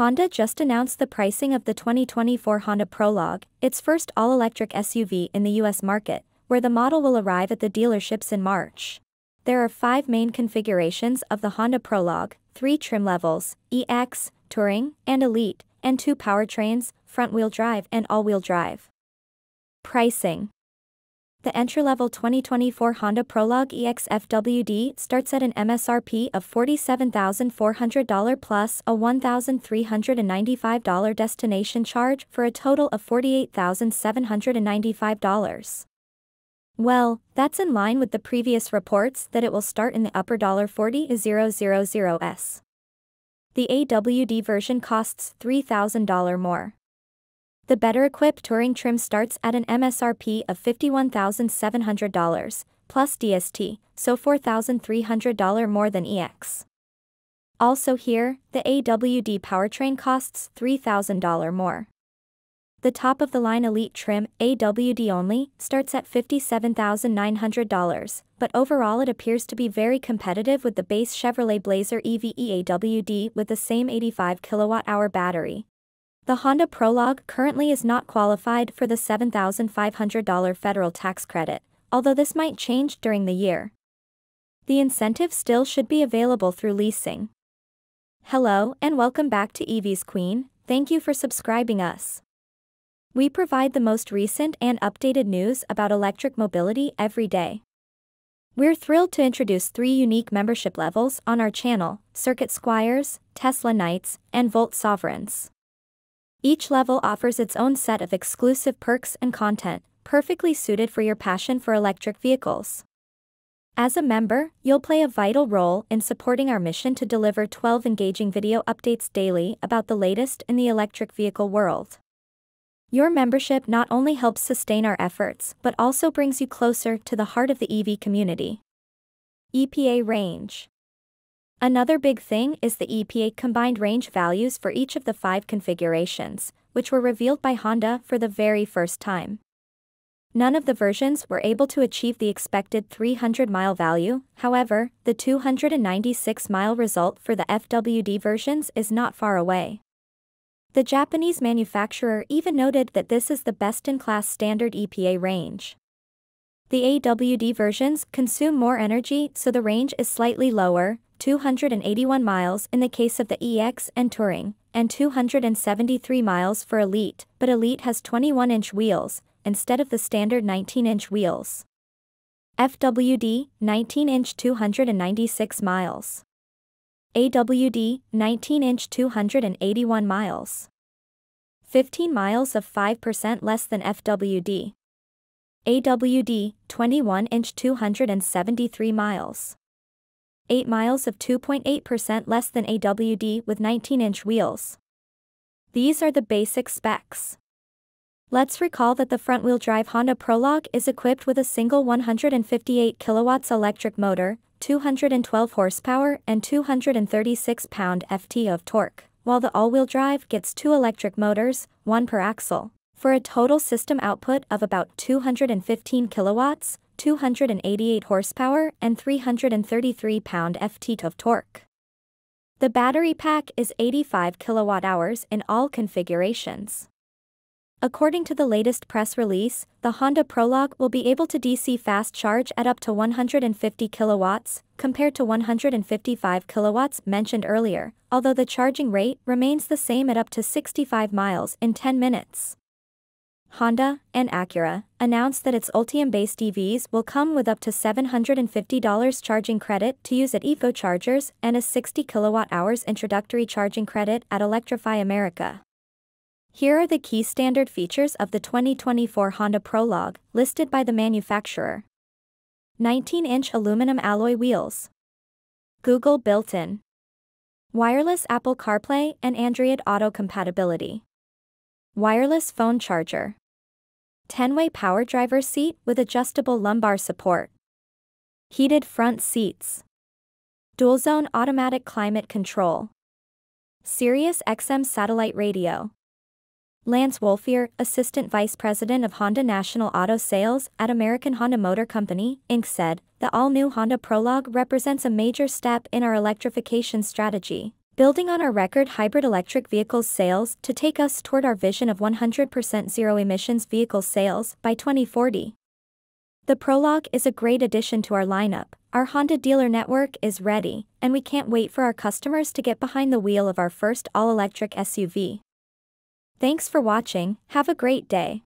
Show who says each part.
Speaker 1: Honda just announced the pricing of the 2024 Honda Prologue, its first all-electric SUV in the US market, where the model will arrive at the dealerships in March. There are five main configurations of the Honda Prologue, three trim levels, EX, Touring, and Elite, and two powertrains, front-wheel drive and all-wheel drive. Pricing The entry-level 2024 Honda Prologue EX FWD starts at an MSRP of $47,400 plus a $1,395 destination charge for a total of $48,795. Well, that's in line with the previous reports that it will start in the upper $40,000s. The AWD version costs $3,000 more. The better equipped touring trim starts at an MSRP of $51,700, plus DST, so $4,300 more than EX. Also here, the AWD powertrain costs $3,000 more. The top of the line Elite trim, AWD only, starts at $57,900, but overall it appears to be very competitive with the base Chevrolet Blazer EV AWD with the same 85 kilowatt-hour battery. The Honda Prologue currently is not qualified for the $7,500 federal tax credit, although this might change during the year. The incentive still should be available through leasing. Hello and welcome back to EV's Queen, thank you for subscribing us. We provide the most recent and updated news about electric mobility every day. We're thrilled to introduce three unique membership levels on our channel Circuit Squires, Tesla Knights, and Volt Sovereigns. Each level offers its own set of exclusive perks and content, perfectly suited for your passion for electric vehicles. As a member, you'll play a vital role in supporting our mission to deliver 12 engaging video updates daily about the latest in the electric vehicle world. Your membership not only helps sustain our efforts but also brings you closer to the heart of the EV community. EPA range. Another big thing is the EPA combined range values for each of the five configurations, which were revealed by Honda for the very first time. None of the versions were able to achieve the expected 300-mile value, however, the 296-mile result for the FWD versions is not far away. The Japanese manufacturer even noted that this is the best-in-class standard EPA range. The AWD versions consume more energy so the range is slightly lower, 281 miles in the case of the EX and Touring, and 273 miles for Elite, but Elite has 21-inch wheels, instead of the standard 19-inch wheels. FWD, 19-inch 296 miles. AWD, 19-inch 281 miles. 15 miles of 5% less than FWD. AWD, 21-inch 273 miles. 8 miles of 2.8% less than AWD with 19-inch wheels. These are the basic specs. Let's recall that the front-wheel drive Honda Prologue is equipped with a single 158 kilowatts electric motor, 212 horsepower and 236 pound-ft of torque, while the all-wheel drive gets two electric motors, one per axle, for a total system output of about 215 kilowatts, 288 horsepower and 333 pound-ft of torque. The battery pack is 85 kilowatt hours in all configurations. According to the latest press release, the Honda Prologue will be able to DC fast charge at up to 150 kilowatts, compared to 155 kilowatts mentioned earlier, although the charging rate remains the same at up to 65 miles in 10 minutes. Honda and Acura announced that its Ultium-based EVs will come with up to $750 charging credit to use at EVgo chargers and a 60 kilowatt-hours introductory charging credit at Electrify America. Here are the key standard features of the 2024 Honda Prologue, listed by the manufacturer. 19-inch aluminum alloy wheels. Google built-in. Wireless Apple CarPlay and Android Auto compatibility. Wireless phone charger. 10-way power driver seat with adjustable lumbar support. Heated front seats. Dual-zone automatic climate control. Sirius XM satellite radio. Lance Woelfer, Assistant Vice President of Honda National Auto Sales at American Honda Motor Company, Inc. said, the all-new Honda Prologue represents a major step in our electrification strategy, building on our record hybrid electric vehicles sales to take us toward our vision of 100% zero emissions vehicle sales by 2040. The Prologue is a great addition to our lineup, our Honda dealer network is ready, and we can't wait for our customers to get behind the wheel of our first all-electric SUV. Thanks for watching, have a great day.